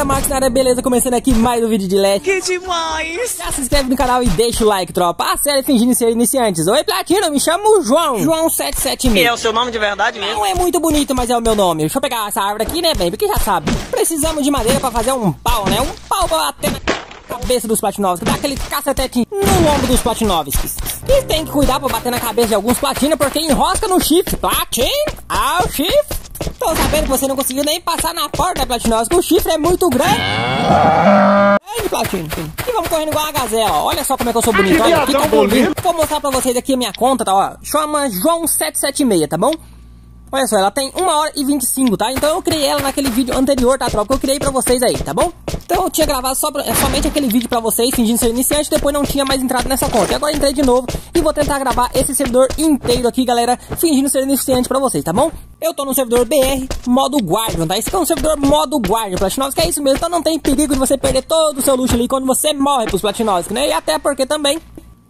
galera, Max na área, beleza? Começando aqui mais um vídeo de LED. Que demais! Já se inscreve no canal e deixa o like, tropa. A série fingindo ser iniciantes. Oi, Platino, me chamo João. João776. E é o seu nome de verdade mesmo? Não é muito bonito, mas é o meu nome. Deixa eu pegar essa árvore aqui, né, bem? Porque já sabe. Precisamos de madeira pra fazer um pau, né? Um pau pra bater na cabeça dos Platinovskis. Dá aquele cacetete no ombro dos Platinovskis. E tem que cuidar pra bater na cabeça de alguns Platina, porque enrosca no chifre. Platino, ao chifre. Tô sabendo que você não conseguiu nem passar na porta, Platinovski. O chifre é muito grande. Grande, Platino. E vamos correndo igual a gazela, ó. Olha só como é que eu sou bonito. Olha, aqui tá bonito. Vou mostrar pra vocês aqui a minha conta, tá? Ó. Chama João776, tá bom? Olha só, ela tem 1 hora e 25, tá? Então eu criei ela naquele vídeo anterior, tá, tropa? Que eu criei pra vocês aí, tá bom? Então eu tinha gravado só, somente aquele vídeo pra vocês, fingindo ser iniciante, depois não tinha mais entrado nessa conta. E agora entrei de novo e vou tentar gravar esse servidor inteiro aqui, galera, fingindo ser iniciante pra vocês, tá bom? Eu tô no servidor BR modo Guardian, tá? Esse aqui é um servidor modo Guardian, Platinovski, é isso mesmo. Então não tem perigo de você perder todo o seu luxo ali quando você morre pros Platinovski, né? E até porque também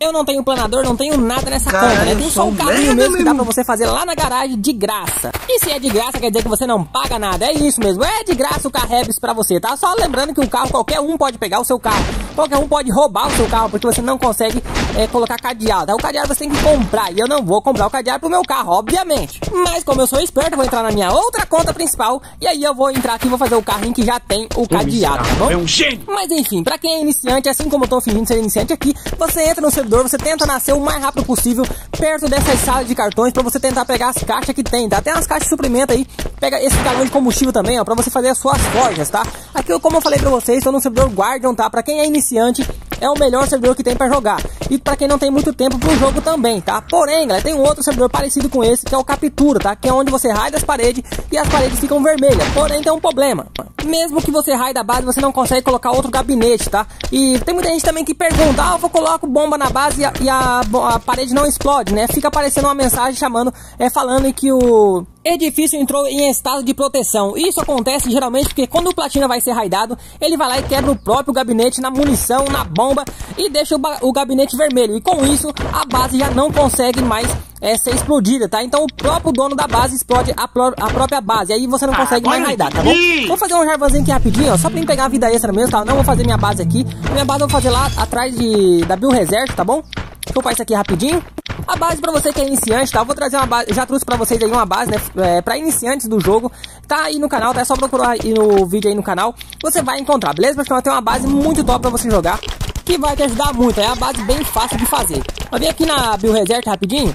eu não tenho planador, não tenho nada nessa Cara, conta, né? Tem só um carrinho mesmo que dá pra você fazer lá na garagem de graça. E se é de graça, quer dizer que você não paga nada. É isso mesmo, é de graça o Carrebs pra você, tá? Só lembrando que o carro, qualquer um pode pegar o seu carro. Qualquer um pode roubar o seu carro, porque você não consegue é, colocar cadeado. Tá? O cadeado você tem que comprar, e eu não vou comprar o cadeado pro meu carro, obviamente. Mas como eu sou esperto, eu vou entrar na minha outra conta principal, e aí eu vou entrar aqui e vou fazer o carrinho que já tem o cadeado, tá bom? É um gênio! Mas enfim, pra quem é iniciante, assim como eu tô fingindo ser iniciante aqui, você entra no você tenta nascer o mais rápido possível perto dessas salas de cartões para você tentar pegar as caixas que tem, tá? Tem umas caixas de suprimento aí, pega esse galão de combustível também, ó, para você fazer as suas forjas, tá? Aqui, como eu falei para vocês, estou no servidor Guardian, tá? Para quem é iniciante, é o melhor servidor que tem para jogar. E para quem não tem muito tempo pro jogo também, tá? Porém, galera, tem um outro servidor parecido com esse, que é o Captura, tá? Que é onde você raida as paredes e as paredes ficam vermelhas. Porém, tem um problema. Mesmo que você raide a base, você não consegue colocar outro gabinete, tá? E tem muita gente também que pergunta, ah, eu vou coloco bomba na base e a, e a, a parede não explode, né? Fica aparecendo uma mensagem chamando, é, falando que o edifício entrou em estado de proteção. Isso acontece geralmente porque quando o platina vai ser raidado, ele vai lá e quebra o próprio gabinete na munição, na bomba e deixa o, o gabinete vermelho. E com isso, a base já não consegue mais é, ser explodida, tá? Então o próprio dono da base explode a, a própria base. Aí você não consegue mais raidar, tá bom? Vou fazer um jarvanzinho aqui rapidinho, ó, só pra mim pegar a vida extra mesmo, tá? Não vou fazer minha base aqui. Minha base eu vou fazer lá atrás de, da Bill Reserve, tá bom? Deixa eu upar isso aqui rapidinho. A base pra você que é iniciante, tá? Eu vou trazer uma base, já trouxe pra vocês aí uma base, né? É, pra iniciantes do jogo. Tá aí no canal, tá? É só procurar aí no vídeo aí no canal. Você vai encontrar, beleza? Porque tem uma base muito top pra você jogar. Que vai te ajudar muito. É uma base bem fácil de fazer. Vai vir aqui na Bill Reserve rapidinho.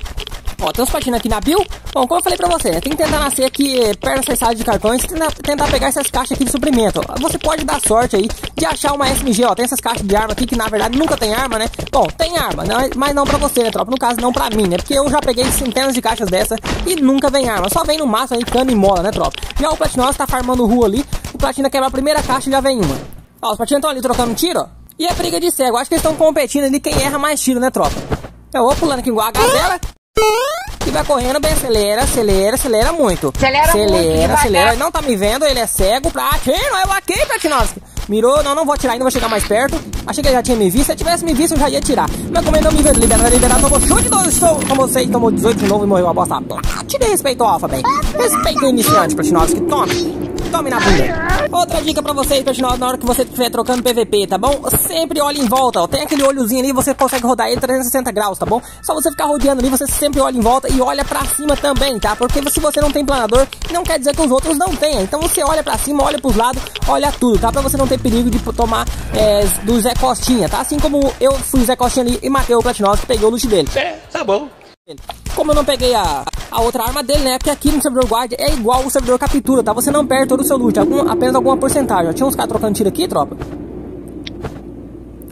Ó, tem uns patinhos aqui na Bill. Bom, como eu falei pra você, né, tem que tentar nascer aqui perto dessas salas de cartões e tentar pegar essas caixas aqui de suprimento. Você pode dar sorte aí de achar uma SMG, ó. Tem essas caixas de arma aqui que na verdade nunca tem arma, né? Bom, tem arma, né, mas não pra você, né, tropa? No caso, não pra mim, né? Porque eu já peguei centenas de caixas dessa e nunca vem arma. Só vem no máximo aí cano e mola, né, tropa? Já o Platinos tá farmando rua ali. O Platina quebra a primeira caixa e já vem uma. Ó, os Platinos estão ali trocando tiro, ó. E é briga de cego. Acho que eles estão competindo ali quem erra mais tiro, né, tropa? Eu vou pulando aqui igual a gazela. E vai correndo bem, acelera, acelera, acelera muito. Acelera, acelera, muito, acelera. Ele não tá me vendo, ele é cego. Platino, eu aqui, Platinovski. Mirou, não, não vou atirar ainda, vou chegar mais perto. Achei que ele já tinha me visto. Se tivesse me visto, eu já ia atirar. Mas como ele não me viu, liberado, liberado, tomou chute do estou com você tomou 18 de novo e morreu a bosta. Tirei respeito, Alfa, bem. Respeito o iniciante, Platinovski. Tome tome na bunda. Outra dica pra vocês, pessoal, na hora que você estiver trocando PVP, tá bom? Sempre olhe em volta, ó. Tem aquele olhozinho ali, você consegue rodar ele 360 graus, tá bom? Só você ficar rodeando ali, você sempre olha em volta e olha pra cima também, tá? Porque se você não tem planador, não quer dizer que os outros não tenham. Então você olha pra cima, olha pros lados, olha tudo, tá? Pra você não ter perigo de tomar é, do Zé Costinha, tá? Assim como eu fui o Zé Costinha ali e matei o Platinos que peguei o luxo dele. É, tá bom. Como eu não peguei a, a outra arma dele, né? Porque aqui no servidor guard é igual o servidor captura, tá? Você não perde todo o seu loot, algum, apenas alguma porcentagem. Ó. Tinha uns caras trocando tiro aqui, tropa.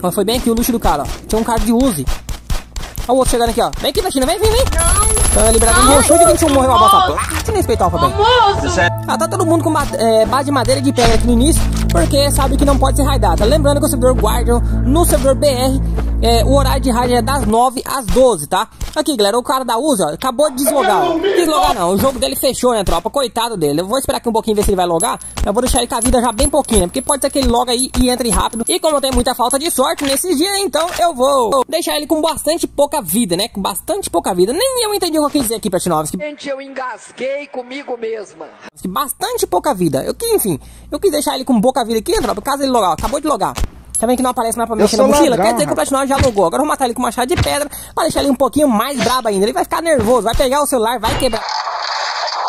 Ó, foi bem aqui o loot do cara, ó. Tinha um cara de Uzi. Ó o outro chegando aqui, ó. Vem aqui, Platina, vem, vem, vem. Então, liberado um chute de 21, morreu a bosta. Platina, respeitar o bem. Ah, tá todo mundo com é, base de madeira de pedra aqui no início, porque sabe que não pode ser raidada. Lembrando que o servidor Guardian, no servidor BR, é, o horário de raid é das 9 às 12, tá? Aqui, galera, o cara da USA acabou de deslogar. Deslogar não, o jogo dele fechou, né, tropa? Coitado dele. Eu vou esperar aqui um pouquinho ver se ele vai logar. Eu vou deixar ele com a vida já bem pouquinho, né? Porque pode ser que ele loga aí e entre rápido. E como eu tenho muita falta de sorte nesses dias, então eu vou deixar ele com bastante pouca vida, né? Com bastante pouca vida. Nem eu entendi o que eu quis dizer aqui, Platinovski. Gente, eu engasguei comigo mesma. Bastante pouca vida. Eu quis, enfim, eu quis deixar ele com pouca, vida aqui, tropa. Caso ele logar, acabou de logar. Tá vendo que não aparece mais pra mexer na mochila? Quer dizer que o Platinum já logou. Agora eu vou matar ele com machado de pedra pra deixar ele um pouquinho mais brabo ainda. Ele vai ficar nervoso, vai pegar o celular, vai quebrar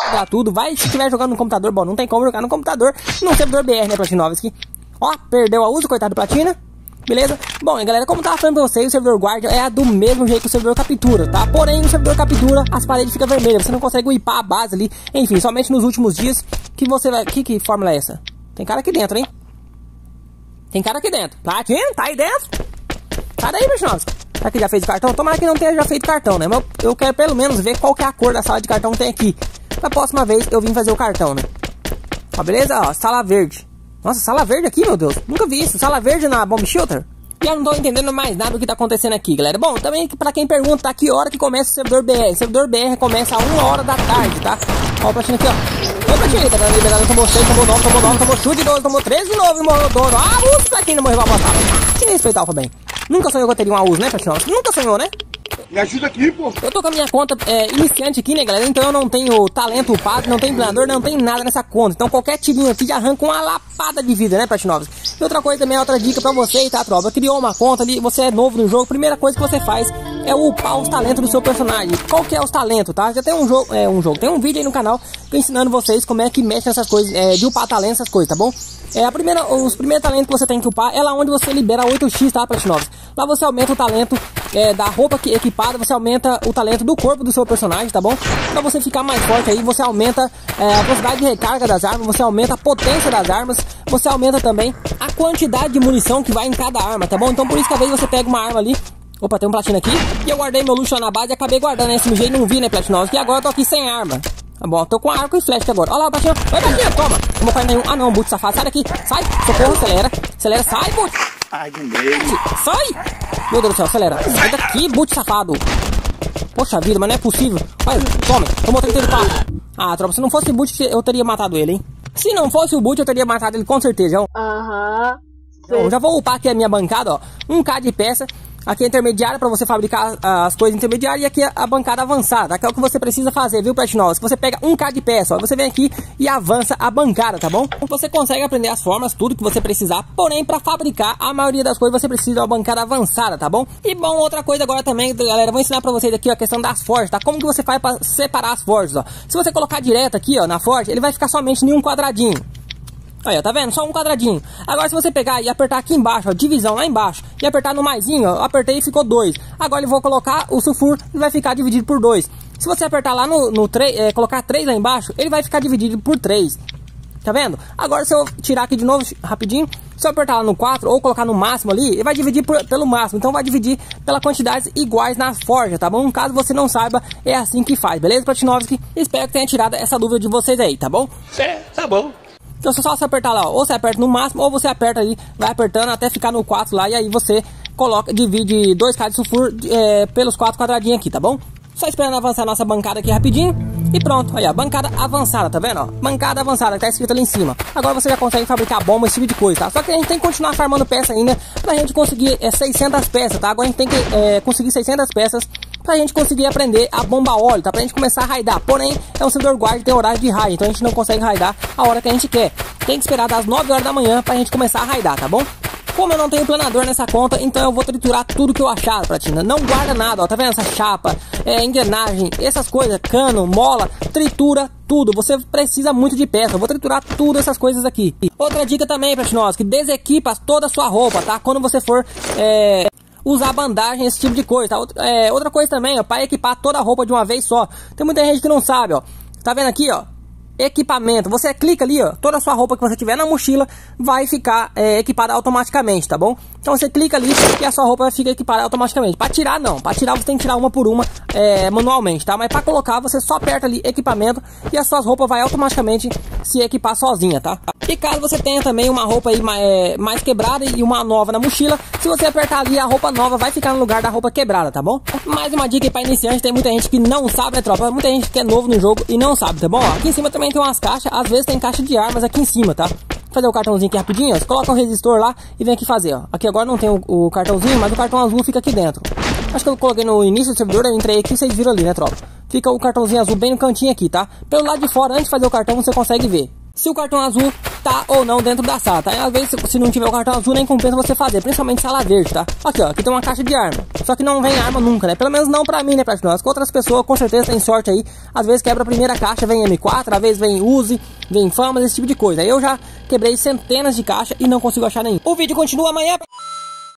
quebrar tudo. Vai, se estiver jogando no computador, bom, não tem como jogar no computador, no servidor BR, né, Platinovski? Ó, perdeu a uso, coitado do Platina. Beleza? Bom, galera, como eu tava falando pra vocês, o servidor Guardian é do mesmo jeito que o servidor Captura, tá? Porém, no servidor Captura, as paredes ficam vermelhas, você não consegue upar a base ali. Enfim, somente nos últimos dias que você vai... Que, que fórmula é essa? Tem cara aqui dentro, hein? Tem cara aqui dentro. Platina, tá aí dentro? Sai daí, Platinovski. Será que já fez cartão? Tomara que não tenha já feito cartão, né? Mas eu, eu quero pelo menos ver qual que é a cor da sala de cartão que tem aqui. Pra próxima vez eu vim fazer o cartão, né? Ó, beleza? Ó, sala verde. Nossa, sala verde aqui, meu Deus. Nunca vi isso. Sala verde na Bomb Shelter. E não tô entendendo mais nada do que tá acontecendo aqui, galera. Bom, também pra quem pergunta, tá que hora que começa o servidor BR? O servidor BR começa a 1 hora da tarde, tá? Ó, o platina aqui, ó. Ô, platina, tá dando liberado, tomou 6, tomou 9, tomou 9, tomou chute, 12, tomou 13 de novo, morreu dono. Ah, uso, platina, morreu pra botar. Que respeitar o bem. Nunca sonhou que eu teria uma uso, né, platina? Nunca sonhou, né? Me ajuda aqui, pô. Eu tô com a minha conta é, iniciante aqui, né, galera? Então eu não tenho talento upado, não tenho planador, não tem nada nessa conta. Então qualquer tirinho aqui já arranca uma lapada de vida, né, Platinovs? E outra coisa também, outra dica pra você, tá, tropa? Criou uma conta ali, você é novo no jogo, primeira coisa que você faz é upar os talentos do seu personagem. Qual que é os talentos, tá? Já tem um jogo, é um jogo, tem um vídeo aí no canal ensinando vocês como é que mexe nessas coisas, é, de upar talentos, essas coisas, tá bom? É, a primeira, os primeiros talentos que você tem que upar é lá onde você libera 8x, tá, Platinovs? Lá você aumenta o talento é, da roupa que, equipada, você aumenta o talento do corpo do seu personagem, tá bom? Pra você ficar mais forte aí, você aumenta é, a velocidade de recarga das armas, você aumenta a potência das armas, você aumenta também a quantidade de munição que vai em cada arma, tá bom? Então por isso que às vezes você pega uma arma ali Opa, tem um platina aqui. E eu guardei meu luxo lá na base e acabei guardando esse MG e não vi, né, Platinovs? E agora eu tô aqui sem arma. Tá bom, tô com arco e flecha agora. Olha lá o baixinho. Vai, baixinho, toma. Tomou 41. Ah, não, boot safado. Sai daqui. Sai. Socorro, acelera. Acelera, sai, boot. Ai. Sai. Meu Deus do céu, acelera. Sai daqui, boot safado. Poxa vida, mas não é possível. Vai, toma. Tomou 34. Ah, tropa, se não fosse o boot, eu teria matado ele, hein? Se não fosse o boot, eu teria matado ele com certeza. Aham. Então, já vou upar aqui a minha bancada, ó. 1k de peça. Aqui é intermediária para você fabricar as coisas intermediárias e aqui é a bancada avançada, que é o que você precisa fazer, viu, Platinol? Se você pega 1k de peça, ó, você vem aqui e avança a bancada, tá bom? Você consegue aprender as formas, tudo que você precisar, porém, para fabricar a maioria das coisas você precisa de uma bancada avançada, tá bom? E bom, outra coisa agora também, galera, vou ensinar para vocês aqui ó, a questão das forjas, tá? Como que você faz para separar as forjas, ó? Se você colocar direto aqui, ó, na forja, ele vai ficar somente em um quadradinho. Aí, ó, tá vendo? Só um quadradinho. Agora, se você pegar e apertar aqui embaixo, ó, divisão lá embaixo, e apertar no maisinho, ó, apertei e ficou dois. Agora, eu vou colocar o sulfur e vai ficar dividido por dois. Se você apertar lá no, no 3, é, colocar 3 lá embaixo, ele vai ficar dividido por 3. Tá vendo? Agora, se eu tirar aqui de novo, rapidinho, se eu apertar lá no 4 ou colocar no máximo ali, ele vai dividir por, pelo máximo. Então, vai dividir pela quantidades iguais na forja, tá bom? Caso você não saiba, é assim que faz, beleza, Platinovski? Espero que tenha tirado essa dúvida de vocês aí, tá bom? É, tá bom. Então só você apertar lá, ó, ou você aperta no máximo, ou você aperta aí, vai apertando até ficar no 4 lá, e aí você coloca, divide 2k de sulfur é, pelos 4 quadradinhos aqui, tá bom? Só esperando avançar a nossa bancada aqui rapidinho. E pronto, aí ó, bancada avançada, tá vendo? Ó? Bancada avançada, tá escrito ali em cima. Agora você já consegue fabricar bomba, esse tipo de coisa, tá? Só que a gente tem que continuar farmando peça ainda pra gente conseguir é, 600 peças, tá? Agora a gente tem que é, conseguir 600 peças pra gente conseguir aprender a bomba óleo, tá? Pra gente começar a raidar. Porém, é um servidor guard, tem horário de raid, então a gente não consegue raidar a hora que a gente quer. Tem que esperar das 9 horas da manhã pra gente começar a raidar, tá bom? Como eu não tenho planador nessa conta, então eu vou triturar tudo que eu achar, Platina. Não guarda nada, ó. Tá vendo essa chapa, é, engrenagem, essas coisas, cano, mola, tritura tudo. Você precisa muito de peça. Eu vou triturar tudo essas coisas aqui. Outra dica também, Platinos, que desequipa toda a sua roupa, tá? Quando você for... É usar bandagem, esse tipo de coisa, tá? Outra, é, outra coisa também, ó, para equipar toda a roupa de uma vez só. Tem muita gente que não sabe, ó. Tá vendo aqui, ó? equipamento. Você clica ali, ó, toda a sua roupa que você tiver na mochila vai ficar é, equipada automaticamente, tá bom? Então você clica ali e a sua roupa fica equipada automaticamente. Para tirar não, para tirar você tem que tirar uma por uma é, manualmente, tá? Mas para colocar você só aperta ali equipamento e as suas roupas vai automaticamente se equipar sozinha, tá? E caso você tenha também uma roupa aí é, mais quebrada e uma nova na mochila, se você apertar ali a roupa nova vai ficar no lugar da roupa quebrada, tá bom? Mais uma dica aí para iniciante, tem muita gente que não sabe, né, tropa? Muita gente que é novo no jogo e não sabe, tá bom? Aqui em cima também tem umas caixas, às vezes tem caixa de armas aqui em cima, tá? Fazer o cartãozinho aqui rapidinho, ó. Você coloca o resistor lá e vem aqui fazer, ó. Aqui agora não tem o, o, cartãozinho, mas o cartão azul fica aqui dentro. Acho que eu coloquei no início do servidor, eu entrei aqui, vocês viram ali, né, tropa? Fica o cartãozinho azul bem no cantinho aqui, tá? Pelo lado de fora, antes de fazer o cartão, você consegue ver. Se o cartão azul tá ou não dentro da sala, tá? E às vezes, se não tiver o cartão azul, nem compensa você fazer, principalmente sala verde, tá? Aqui, ó, aqui tem uma caixa de arma. Só que não vem arma nunca, né? Pelo menos não pra mim, né, nós. Com outras pessoas, com certeza tem sorte aí. Às vezes quebra a primeira caixa, vem M4, às vezes vem Uzi, vem Famas, esse tipo de coisa. Eu já quebrei centenas de caixas e não consigo achar nenhum. O vídeo continua amanhã,